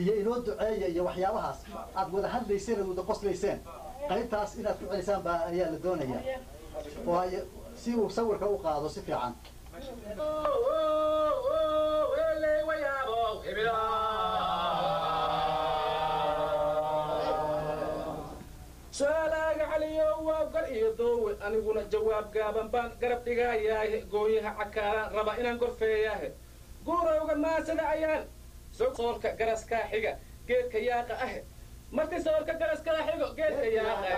Iyo inoo duceeya iyo waxyaabahaas aad wada hadlayseen ood wada qoslayseen. Qaybtaas inaad ku celisaan baa ayaa la doonaya. Waayo si uu sawirka u qaado si fiican. Su'aalaaga caliyo waa gar iyo doowe aniguna jawaab gaaban baan. Garab dhigayaahe gooyaha cakaalaan raba inaan gorfeeyaahe guurowga maasada ayaan soolka garaskaa xiga geedka yaaqa ahe marti soolka garaskaa xigo geedka yaaqa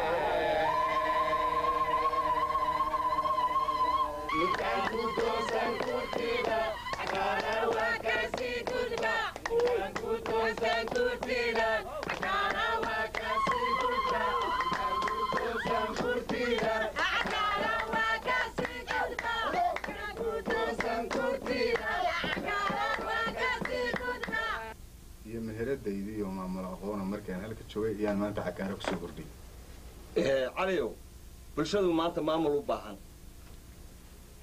ayaan maanta cakaara ku soo kordhiyay caliyow bulshadu maanta maamul u baahan.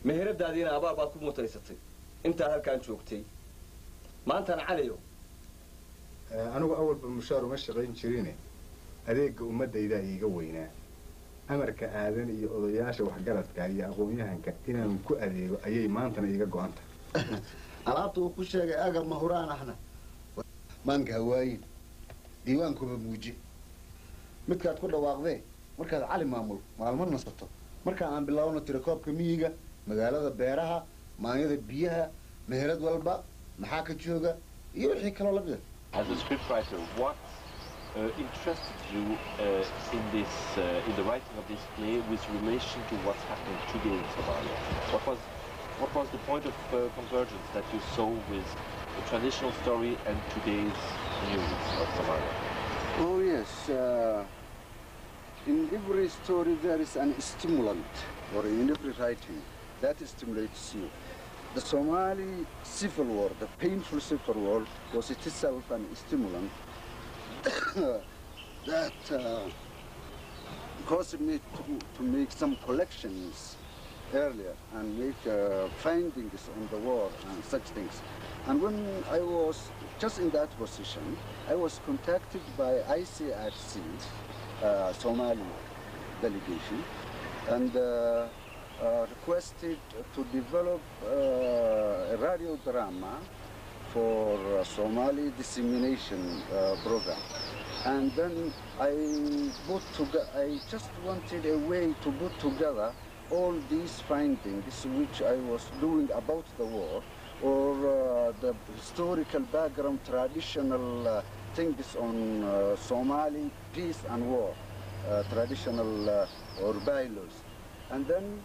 Meheradaadiina abaal baad ku mutaysatay. Intaad halkaan joogtay. Maantana caliyow anigu awalba mushaar uma shaqayn jirine adeegga ummaddaydaa iiga weynaa. Amarka aadan iyo odayaasha waxgaradka iyo aqoon-yahanka inaan ku adeego ayay maantana iiga go-an tahay alaabta uu ku sheegay agab mahuraan ahna. Maanka hawaayin diiwaankuba muuji midkaad ku dhawaaqdee markaad cali maamul maalmo nasato markaa aan bilaawno tirakoobka miyiga magaalada beeraha maanyada biyaha meherad walba maxaa ka jooga iyo wixii kaloo lamida As a scriptwriter, what uh, interested you uh, in this, uh, in the writing of this play with relation to what's happening today in Somalia? What was, what was the point of uh, convergence that you saw with the traditional story and today's news of Somalia? Oh yes, uh, in every story there is an stimulant, or in every writing, that stimulates you. The Somali civil war, the painful civil war, was itself an stimulant that uh, caused me to, to make some collections earlier and make uh, findings on the war and such things. And when I was just in that position, I was contacted by ICRC, Somali delegation, and uh, uh, requested to develop uh, a radio drama for uh, Somali dissemination uh, program. And then I put together, I just wanted a way to put together all these findings which I was doing about the war or uh, the historical background, traditional uh, things on uh, Somali peace and war, uh, traditional uh, or bylaws. And then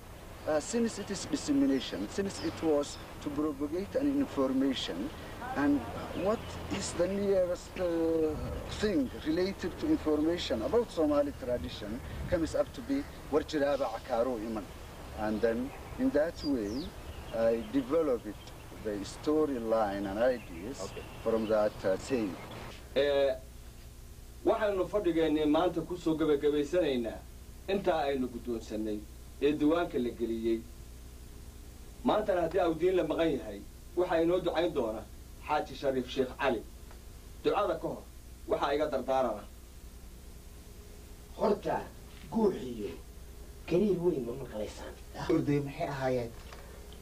uh, since it is dissemination, since it was to propagate an information, and what is the nearest uh, thing related to information about Somali tradition comes up to be Warjiraba Akaro Iman. And then in that way, I developed the storyline and ideas from that uh, saying. Waxaynu fadhigeennii maanta ku soo gebagabaysanaynaa intaa aynu guddoonsannay ee diiwaanka la geliyey. Maantana haddii awdiin la maqan yahay waxaa inoo ducayn doona xaaji shariif sheekh cali ducada ka hor waxaa iga dardaarana. Horta guuxiyo. Kariir weyn ma maqlaysaan? Orday maxay ahaayeen?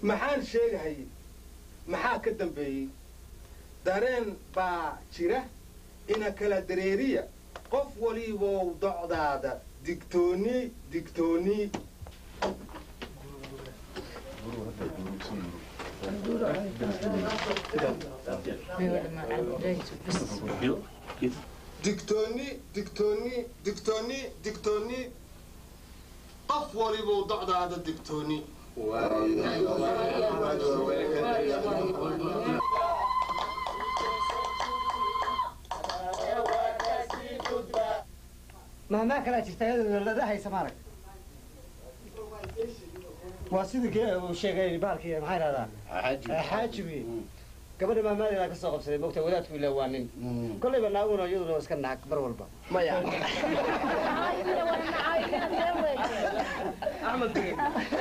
Maxaan sheegahayay maxaa ka dambeeyey? Dareen baa jira ina kala dareeriya. Qof walibow docdaada digtoonii digtoonii digtooni digtooni digtooni digtooni. Qof walibow docdaada digtooni. Mahmaa kalaa jirta iyadoo lada haysa maarag waa kii uu sheegay bahalkii maxaa idhahdaa xaajibi gabadha mahmaadeedaa ka soo qabsaday mogta wadaadku ilaa waa nin kollayba naaguna iyaduna waa iska naag mar walba maya. Axmed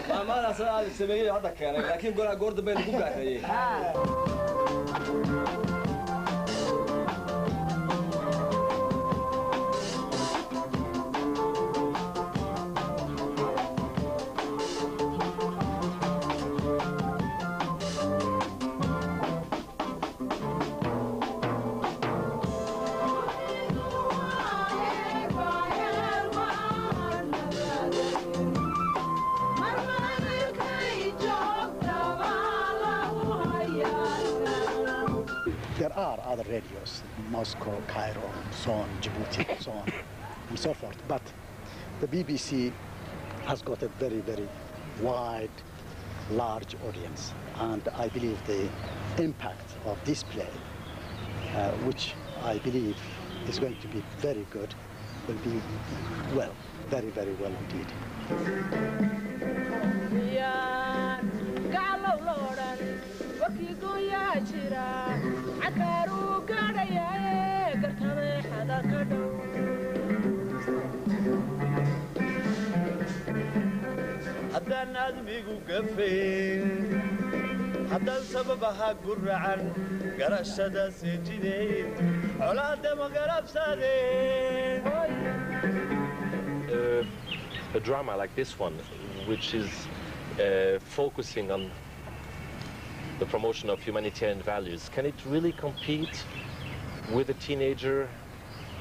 maamaadaas aad sameeyey hadda keenay laakiin goor dambe lagu gaareeyey other radios, Moscow, Cairo, so on, Djibouti, so on, and so forth. But the BBC has got a very, very wide, large audience. And I believe the impact of this play, uh, which I believe is going to be very good, will be, well, very, very well indeed. Haddaan admigu gafayn haddaan sababaha guracan garashada seejidayn colaadama garabsadeen uh, a drama like this one, which is uh, focusing on the promotion of humanitarian values, can it really compete with a teenager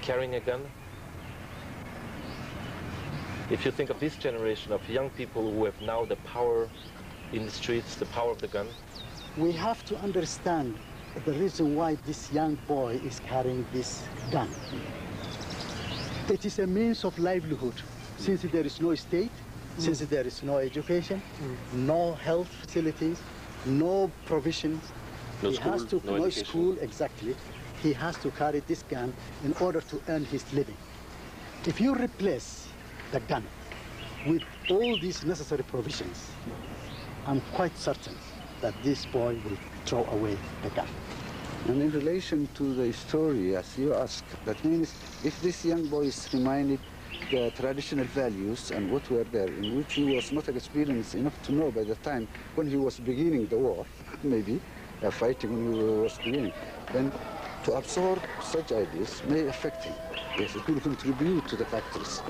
carrying a gun? If you think of this generation of young people who have now the power in the streets, the power of the gun, We have to understand the reason why this young boy is carrying this gun. It is a means of livelihood since there is no state, mm. since there is no education, mm. no health facilities, no provisions. No he has school, to no education. school exactly. He has to carry this gun in order to earn his living. If you replace the gun with all these necessary provisions, I'm quite certain that this boy will throw away the gun. And in relation to the story, as you ask, that means if this young boy is reminded the traditional values and what were there, in which he was not experienced enough to know by the time when he was beginning the war, maybe, uh, fighting when he was beginning, then to absorb such ideas may affect him. Yes, it will contribute to the factors.